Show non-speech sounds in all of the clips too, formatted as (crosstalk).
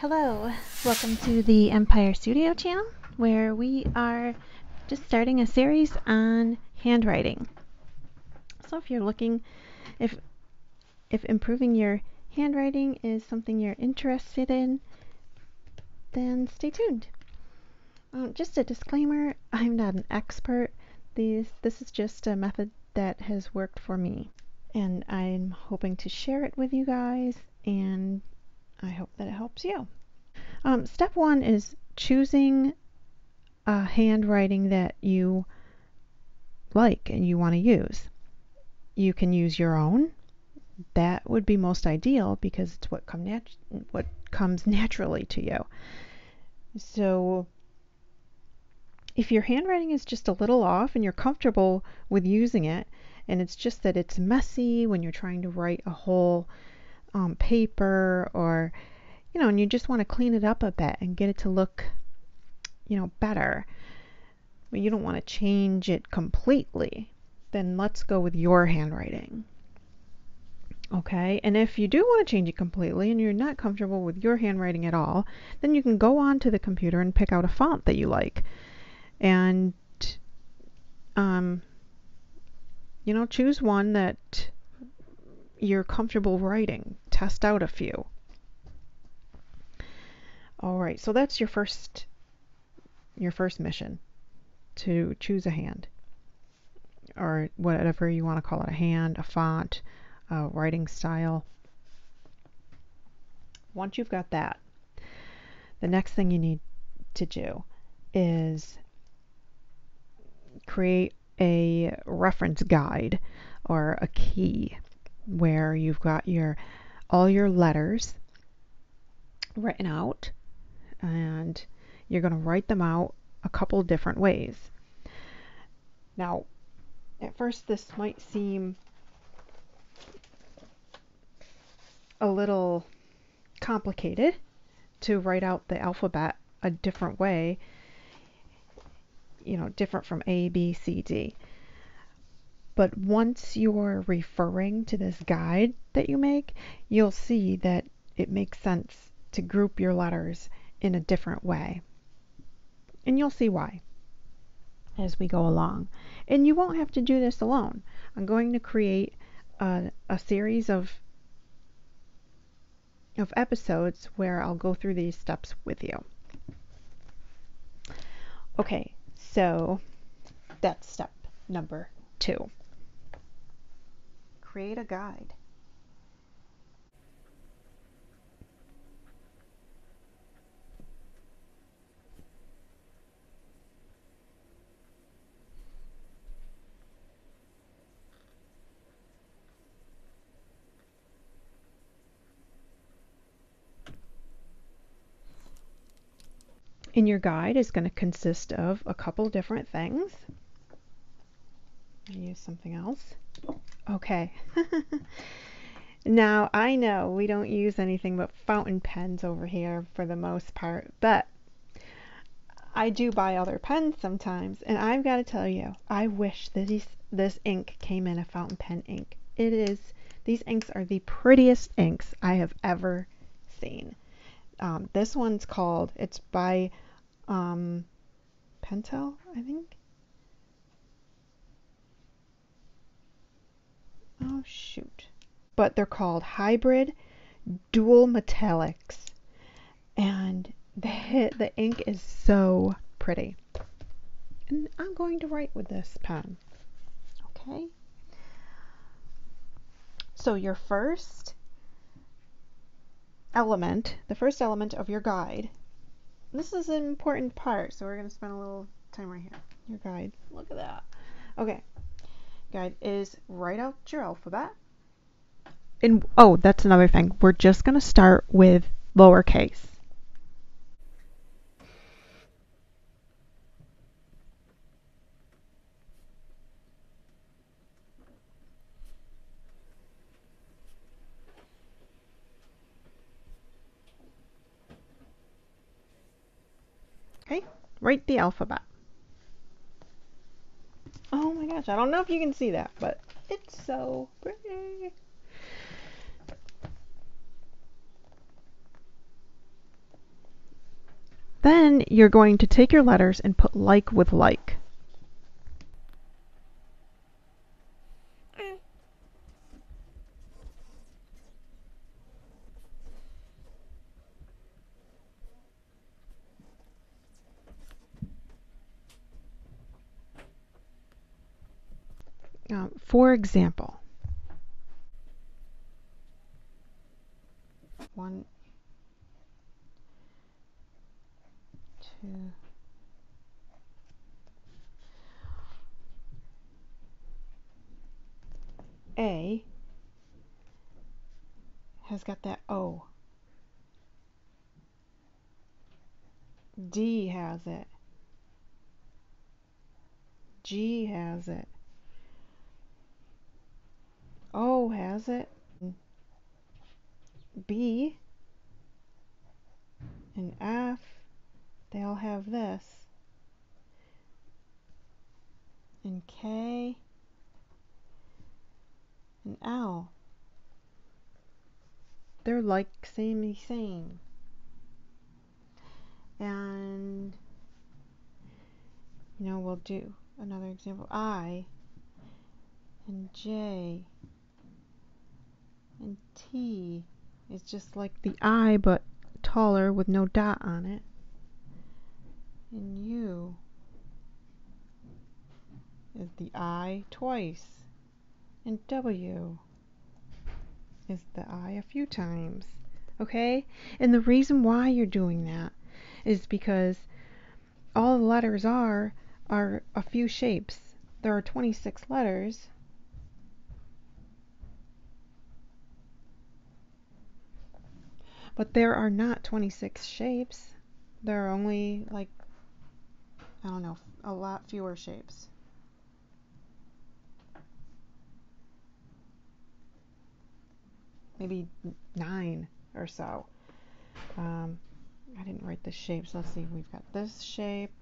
Hello, welcome to the Empire Studio channel where we are just starting a series on handwriting. So if you're looking if if improving your handwriting is something you're interested in, then stay tuned. Um, just a disclaimer, I'm not an expert. These this is just a method that has worked for me and I'm hoping to share it with you guys and I hope that it helps you. Um, step one is choosing a handwriting that you like and you want to use. You can use your own. That would be most ideal because it's what come nat- what comes naturally to you. So if your handwriting is just a little off and you're comfortable with using it, and it's just that it's messy when you're trying to write a whole um, paper or you know, and you just want to clean it up a bit and get it to look, you know, better. But you don't want to change it completely. Then let's go with your handwriting. Okay, and if you do want to change it completely and you're not comfortable with your handwriting at all, then you can go on to the computer and pick out a font that you like. And, um, you know, choose one that you're comfortable writing. Test out a few. All right, so that's your first your first mission to choose a hand or whatever you want to call it, a hand, a font, a writing style. Once you've got that, the next thing you need to do is create a reference guide or a key where you've got your all your letters written out and you're going to write them out a couple different ways. Now, at first, this might seem a little complicated to write out the alphabet a different way, you know, different from A, B, C, D. But once you're referring to this guide that you make, you'll see that it makes sense to group your letters in a different way. And you'll see why as we go along. And you won't have to do this alone. I'm going to create a, a series of of episodes where I'll go through these steps with you. Okay, so that's step number two. Create a guide. in your guide is going to consist of a couple different things. use something else. Okay. (laughs) now, I know we don't use anything but fountain pens over here for the most part, but I do buy other pens sometimes, and I've got to tell you, I wish these, this ink came in a fountain pen ink. It is, these inks are the prettiest inks I have ever seen. Um, this one's called, it's by um, Pentel, I think. Oh, shoot. But they're called hybrid dual metallics. And the, the ink is so pretty. And I'm going to write with this pen. Okay. So your first element, the first element of your guide, this is an important part, so we're going to spend a little time right here. Your guide. Look at that. Okay. Guide is write out your alphabet. And oh, that's another thing. We're just going to start with lowercase. Okay, write the alphabet. Oh my gosh, I don't know if you can see that, but it's so pretty. Then you're going to take your letters and put like with like. For example, one, two, A has got that O. D has it. G has it. O has it. B and F, they all have this. And K and L. They're like samey same. And you know, we'll do another example. I and J and T is just like the I but taller with no dot on it. And U is the I twice. And W is the I a few times. Okay? And the reason why you're doing that is because all the letters are are a few shapes. There are 26 letters But there are not 26 shapes. There are only like, I don't know, a lot fewer shapes. Maybe nine or so. Um, I didn't write the shapes. Let's see. We've got this shape,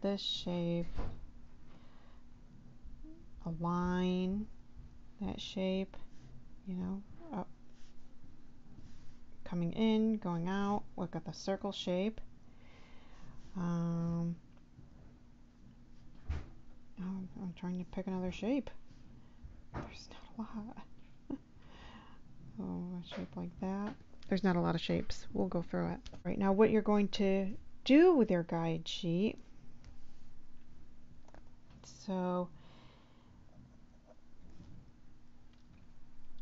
this shape, a line, that shape, you know, coming in, going out. We've got the circle shape. Um, oh, I'm trying to pick another shape. There's not a lot. (laughs) oh, a shape like that. There's not a lot of shapes. We'll go through it. Right now, what you're going to do with your guide sheet. So,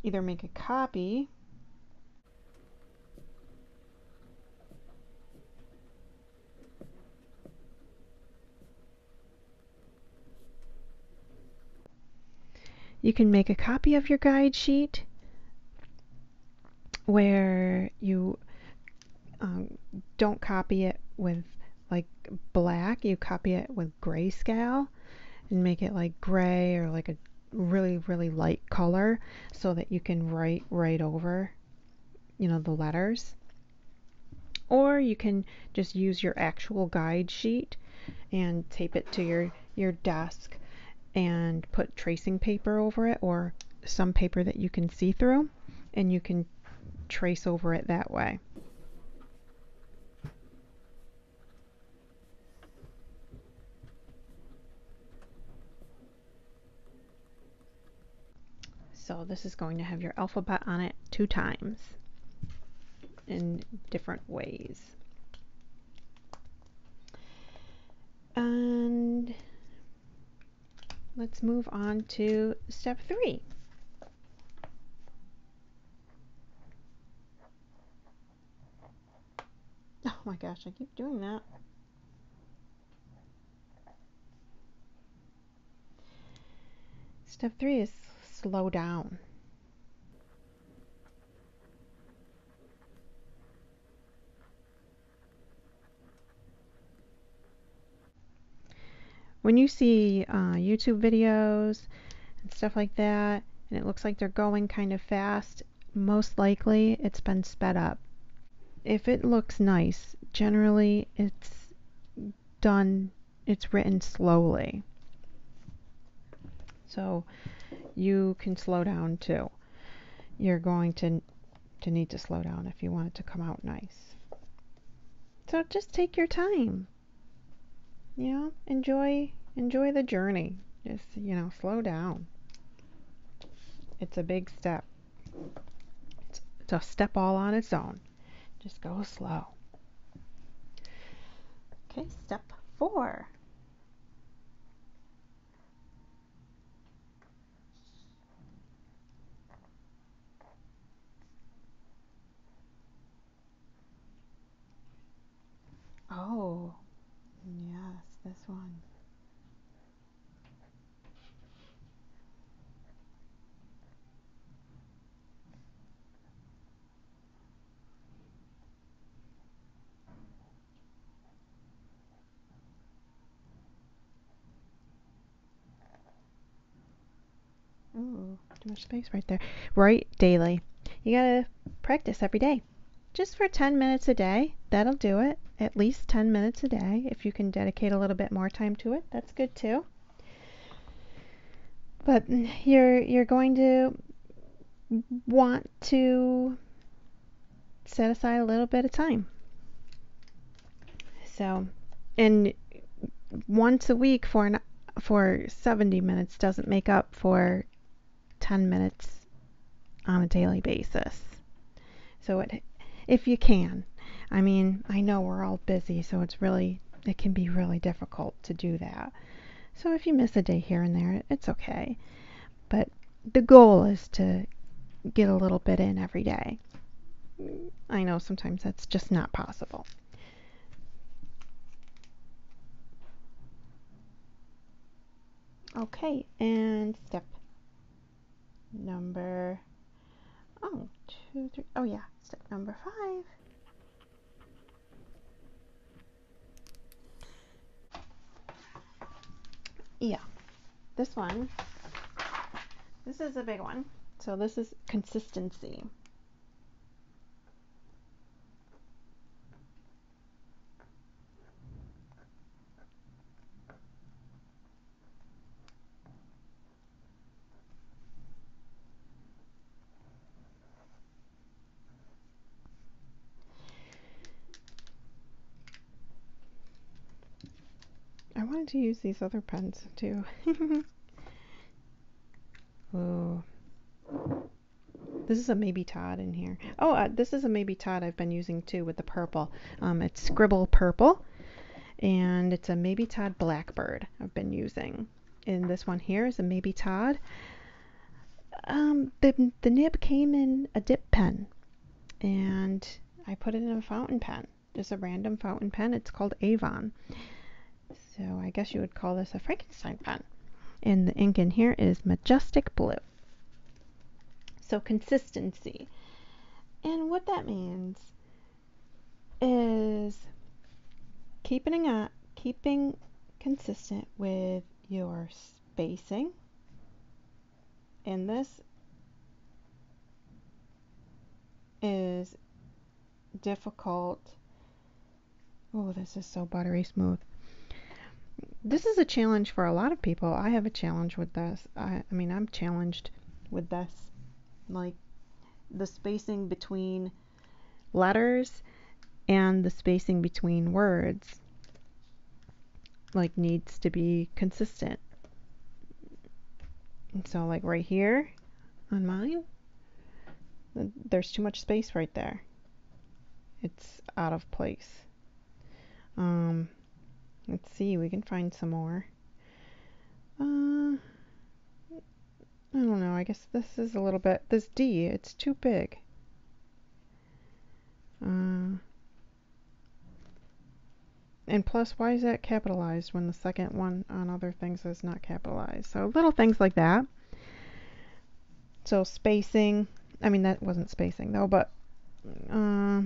either make a copy You can make a copy of your guide sheet where you um, don't copy it with like black, you copy it with grayscale and make it like gray or like a really, really light color so that you can write right over, you know, the letters. Or you can just use your actual guide sheet and tape it to your, your desk and put tracing paper over it or some paper that you can see through and you can trace over it that way. So this is going to have your alphabet on it two times in different ways. And let's move on to step three. Oh my gosh, I keep doing that. Step three is slow down. When you see uh, YouTube videos and stuff like that, and it looks like they're going kind of fast, most likely it's been sped up. If it looks nice, generally it's done, it's written slowly. So you can slow down too. You're going to to need to slow down if you want it to come out nice. So just take your time. You know, enjoy enjoy the journey. Just, you know, slow down. It's a big step. It's, it's a step all on its own. Just go slow. Okay, step four. Oh, yes, this one. Ooh, too much space right there. Write daily. You gotta practice every day. Just for 10 minutes a day. That'll do it. At least 10 minutes a day. If you can dedicate a little bit more time to it, that's good too. But you're you're going to want to set aside a little bit of time. So, and once a week for an for 70 minutes doesn't make up for 10 minutes on a daily basis. So it, if you can, I mean, I know we're all busy, so it's really, it can be really difficult to do that. So if you miss a day here and there, it's okay. But the goal is to get a little bit in every day. I know sometimes that's just not possible. Okay, and step number, oh, two, three, oh yeah, step number five. Yeah, this one, this is a big one. So this is consistency. To use these other pens too. (laughs) oh. This is a Mabie Todd in here. Oh, uh, this is a Mabie Todd I've been using too with the purple. Um, it's Scribble Purple. And it's a Mabie Todd Blackbird I've been using. And this one here is a Mabie Todd. Um, the, the nib came in a dip pen. And I put it in a fountain pen. Just a random fountain pen. It's called Avon. So I guess you would call this a Frankenstein pen. And the ink in here is Majestic Blue. So consistency. And what that means is keeping on, keeping consistent with your spacing. And this is difficult. Oh, this is so buttery smooth this is a challenge for a lot of people. I have a challenge with this. I, I mean, I'm challenged with this. Like the spacing between letters and the spacing between words like needs to be consistent. And so like right here on mine there's too much space right there. It's out of place. Um Let's see, we can find some more. Uh, I don't know, I guess this is a little bit, this D, it's too big. Uh, and plus, why is that capitalized when the second one on other things is not capitalized? So little things like that. So spacing, I mean, that wasn't spacing though, but, uh,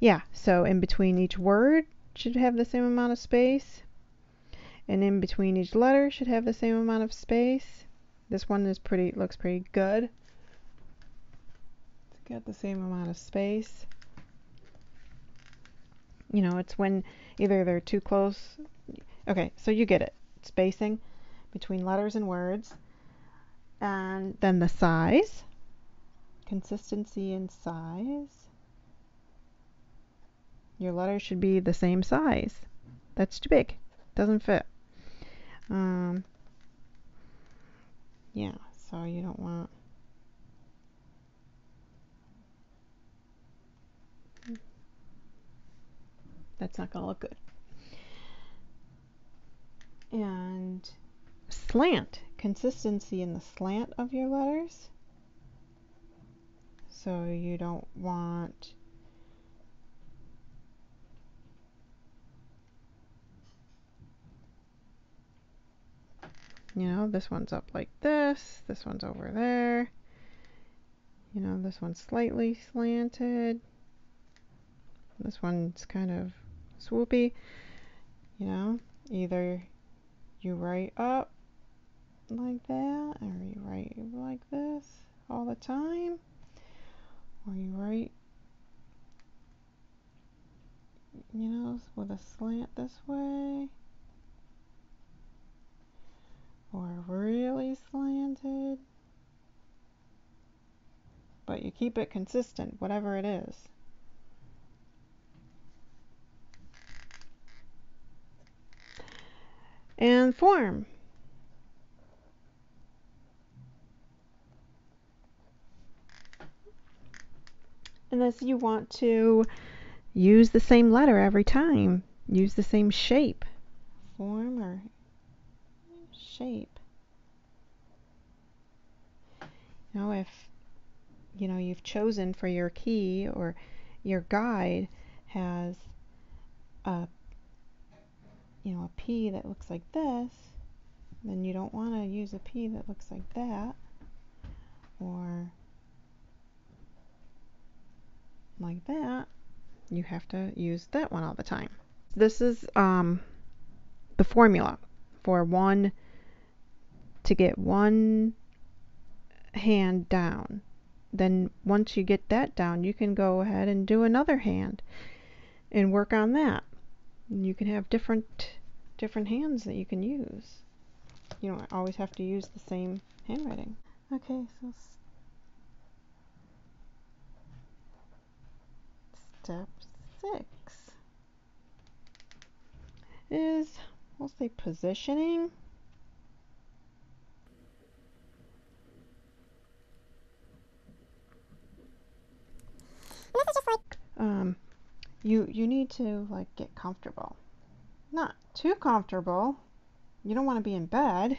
yeah, so in between each word, should have the same amount of space. And in between each letter should have the same amount of space. This one is pretty looks pretty good. It's got the same amount of space. You know, it's when either they're too close. Okay, so you get it. Spacing between letters and words. And then the size. Consistency in size. Your letter should be the same size. That's too big. Doesn't fit. Um, yeah, so you don't want that's not going to look good. And slant, consistency in the slant of your letters. So you don't want you know, this one's up like this, this one's over there. You know, this one's slightly slanted. This one's kind of swoopy. You know, either you write up like that, or you write like this all the time, or you write, you know, with a slant this way, or really slanted. But you keep it consistent, whatever it is. And form. Unless you want to use the same letter every time. Use the same shape. Form or shape. Now, if you know you've chosen for your key or your guide has a you know a P that looks like this, then you don't want to use a P that looks like that or like that, you have to use that one all the time. This is um, the formula for one to get one hand down. Then once you get that down, you can go ahead and do another hand and work on that. You can have different different hands that you can use. You don't always have to use the same handwriting. Okay, so step six is, we'll say positioning. um, you you need to like get comfortable. Not too comfortable. You don't want to be in bed.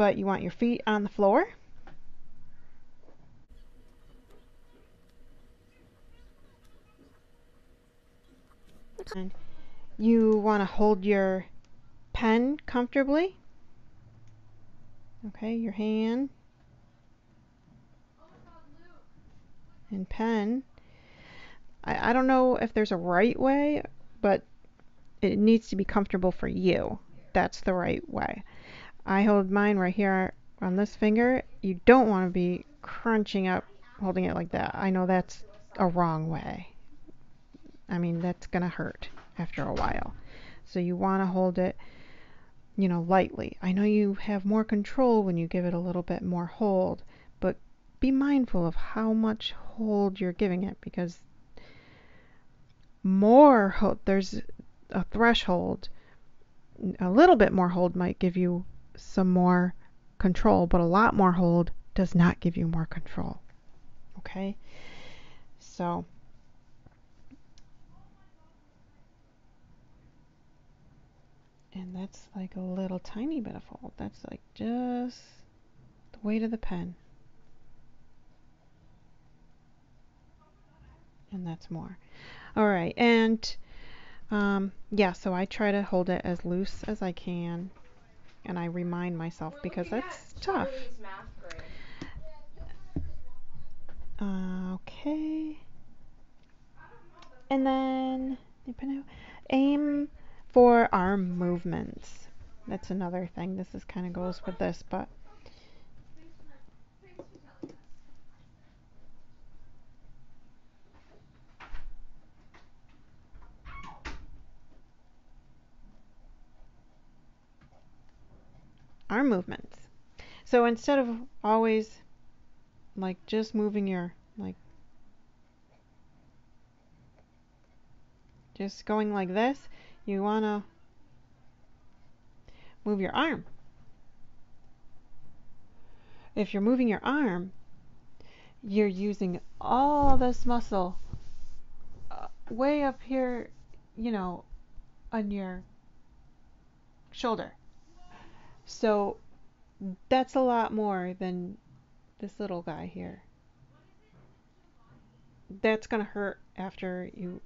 but you want your feet on the floor. And you want to hold your pen comfortably. Okay, your hand and pen. I, I don't know if there's a right way, but it needs to be comfortable for you. That's the right way. I hold mine right here on this finger. You don't want to be crunching up, holding it like that. I know that's a wrong way. I mean, that's going to hurt after a while. So you want to hold it, you know, lightly. I know you have more control when you give it a little bit more hold, but be mindful of how much hold you're giving it because more hold, there's a threshold. A little bit more hold might give you some more control, but a lot more hold does not give you more control. Okay? So, and that's like a little tiny bit of fold. That's like just the weight of the pen. And that's more. All right, and um, yeah, so I try to hold it as loose as I can and I remind myself because that's tough. Uh, okay. And then aim for our movements. That's another thing. This is kind of goes with this, but arm movements. So instead of always like just moving your like just going like this, you want to move your arm. If you're moving your arm, you're using all this muscle uh, way up here, you know, on your shoulder. So that's a lot more than this little guy here. That's going to hurt after you.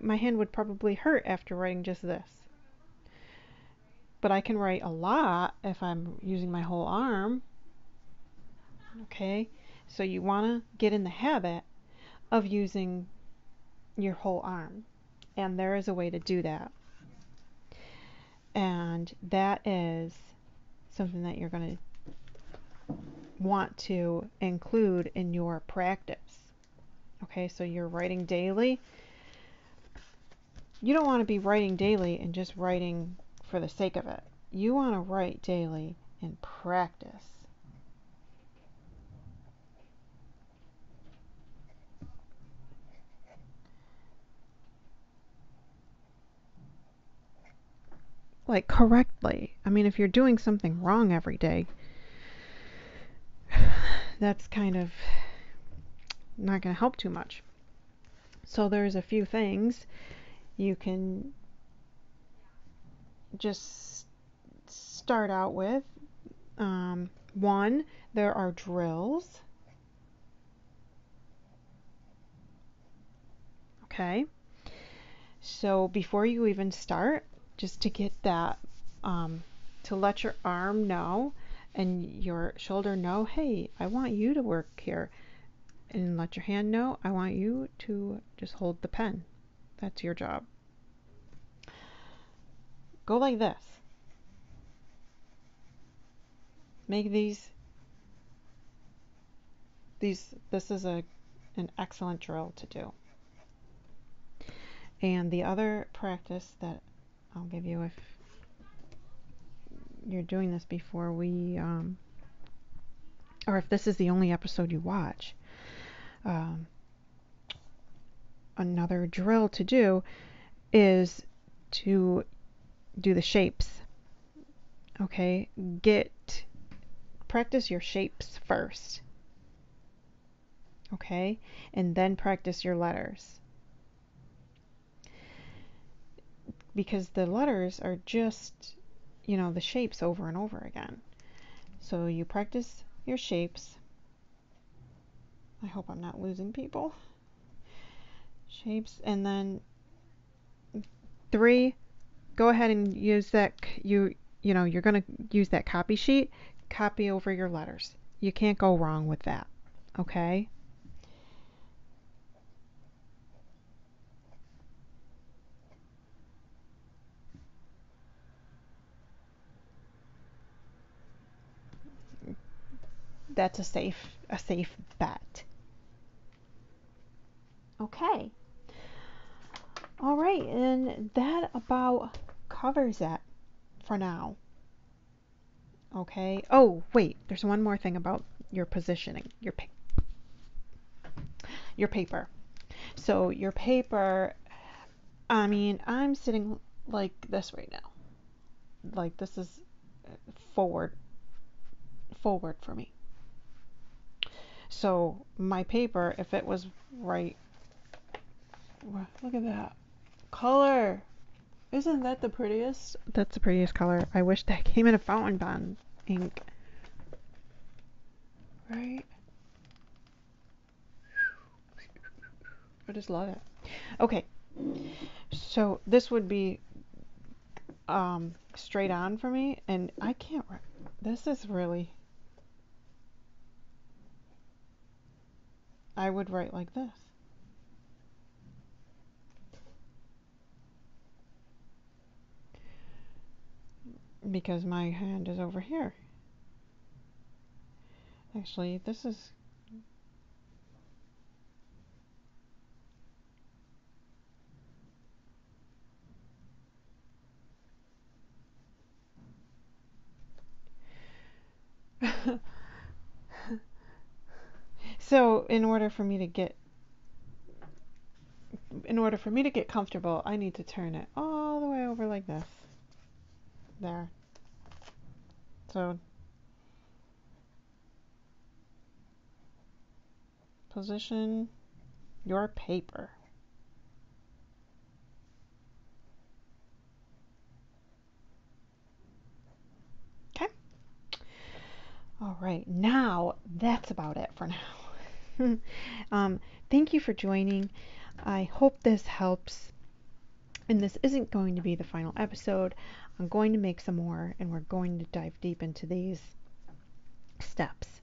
My hand would probably hurt after writing just this. But I can write a lot if I'm using my whole arm. Okay, so you want to get in the habit of using your whole arm. And there is a way to do that. And that is something that you're going to want to include in your practice. Okay, so you're writing daily. You don't want to be writing daily and just writing for the sake of it. You want to write daily and practice. like correctly. I mean, if you're doing something wrong every day, (sighs) that's kind of not going to help too much. So there's a few things you can just start out with. Um, one, there are drills. Okay. So before you even start, just to get that, um, to let your arm know and your shoulder know, hey, I want you to work here. And let your hand know, I want you to just hold the pen. That's your job. Go like this. Make these these this is a an excellent drill to do. And the other practice that I'll give you if you're doing this before we, um, or if this is the only episode you watch. Um, another drill to do is to do the shapes. Okay, get practice your shapes first. Okay, and then practice your letters. because the letters are just, you know, the shapes over and over again. So you practice your shapes. I hope I'm not losing people. Shapes, and then three, go ahead and use that, you, you know, you're going to use that copy sheet, copy over your letters. You can't go wrong with that, okay? that's a safe a safe bet. Okay. All right, and that about covers it for now. Okay. Oh, wait, there's one more thing about your positioning, your pa- your paper. So, your paper I mean, I'm sitting like this right now. Like this is uh, forward forward for me. So my paper, if it was right, look at that color. Isn't that the prettiest? That's the prettiest color. I wish that came in a fountain pen ink. Right? I just love it. Okay. So this would be um, straight on for me, and I can't. Write this is really I would write like this. Because my hand is over here. Actually, this is (laughs) So in order for me to get in order for me to get comfortable, I need to turn it all the way over like this. There. So position your paper. Okay. All right, now that's about it for now. (laughs) um, thank you for joining. I hope this helps. And this isn't going to be the final episode. I'm going to make some more and we're going to dive deep into these steps.